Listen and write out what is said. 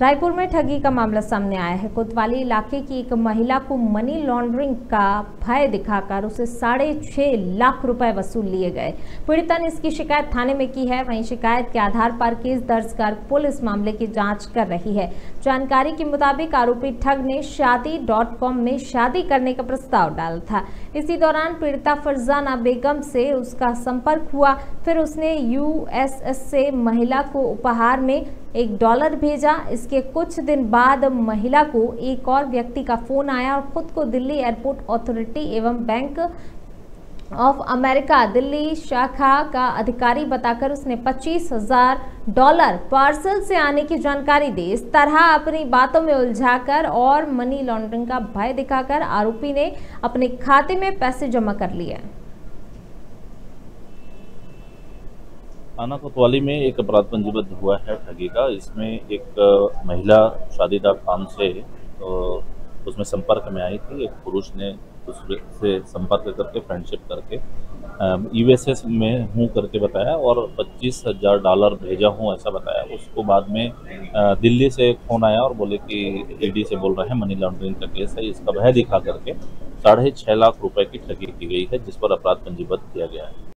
रायपुर में ठगी का मामला सामने आया है। कोतवाली इलाके की एक महिला को मनी लॉन्ड्रिंग का भय दिखाकर उसे साढ़े छह लाख रुपए वसूल लिए गए। पीड़िता ने इसकी शिकायत थाने में की है। वहीं शिकायत के आधार पर केस दर्ज कर पुलिस मामले की जाँच कर रही है। जानकारी के मुताबिक आरोपी ठग ने शादी डॉट कॉम में शादी करने का प्रस्ताव डाला था। इसी दौरान पीड़िता फरजाना बेगम से उसका संपर्क हुआ। फिर उसने यूएसएस से महिला को उपहार में एक डॉलर भेजा। इसके कुछ दिन बाद महिला को एक और व्यक्ति का फ़ोन आया और खुद को दिल्ली एयरपोर्ट अथॉरिटी एवं बैंक ऑफ़ अमेरिका, दिल्ली शाखा का अधिकारी बताकर उसने पच्चीस हज़ार डॉलर पार्सल से आने की जानकारी दी। इस तरह अपनी बातों में उलझाकर और मनी लॉन्ड्रिंग का भय दिखाकर आरोपी ने अपने खाते में पैसे जमा कर लिए। थाना कोतवाली में एक अपराध पंजीबद्ध हुआ है ठगी का। इसमें एक महिला शादी डॉट कॉम से तो उसमें संपर्क में आई थी। एक पुरुष ने उससे संपर्क करके फ्रेंडशिप करके यूएसएस में हूँ करके बताया और पच्चीस हज़ार डॉलर भेजा हूँ ऐसा बताया। उसको बाद में दिल्ली से फ़ोन आया और बोले कि ईडी से बोल रहे हैं मनी लॉन्ड्रिंग का केस है। इसका भय दिखा करके साढ़े छः लाख रुपए की ठगी की गई है, जिस पर अपराध पंजीबद्ध किया गया है।